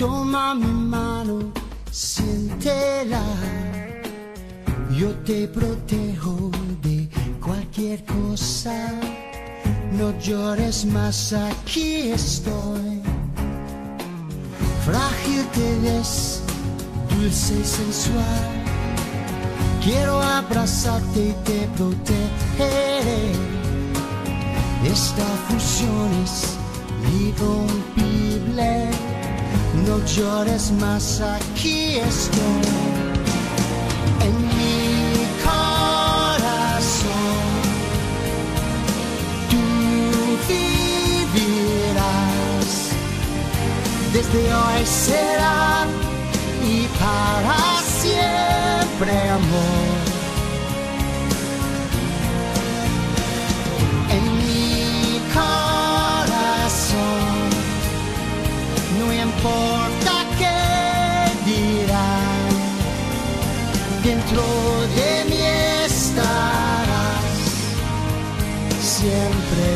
Toma mi mano, siéntela. Yo te protejo de cualquier cosa. No llores más, aquí estoy. Frágil te ves, dulce y sensual. Quiero abrazarte y te protegeré. Esta fusión es irrompible. No llores más, aquí estoy. En mi corazón, tú vivirás. Desde hoy será y para siempre dentro de mí estarás siempre.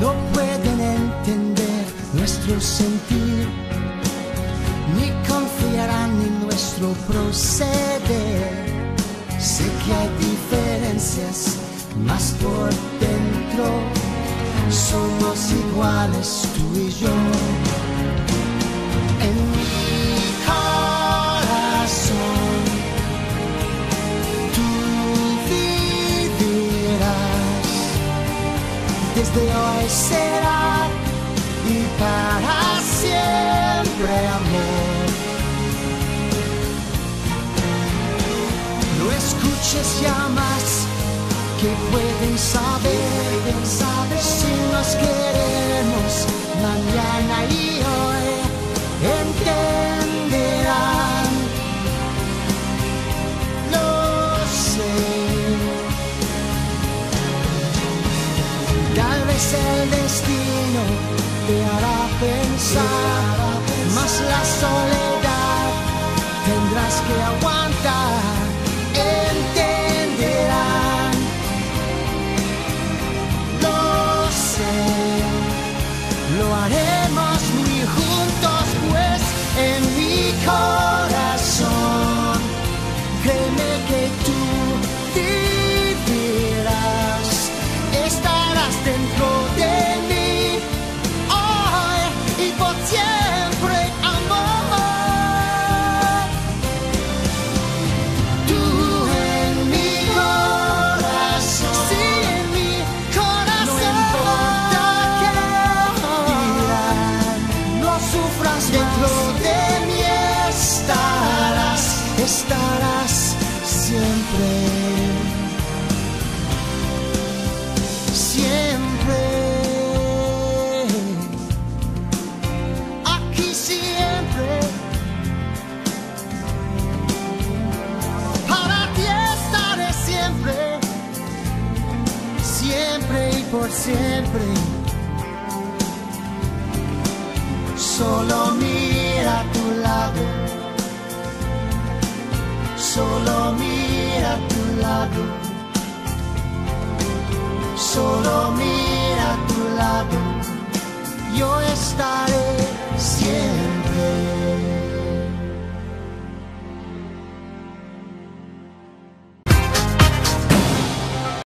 No pueden entender nuestro sentir, ni confiarán en nuestro proceder. Sé que hay diferencias, más por dentro somos iguales tú y yo. En mi corazón, tú vivirás desde hoy será y para siempre amor. No escuches llamas que pueden saber, saber si nos queremos mañana y hoy entenderán. Lo sé. Tal vez el destino te hará pensar, más la soledad tendrás que aguantar. Siempre, siempre, aquí siempre. Para ti estaré siempre, siempre y por siempre. Solo mira a tu lado, solo tu solo mira a tu lado. Yo estaré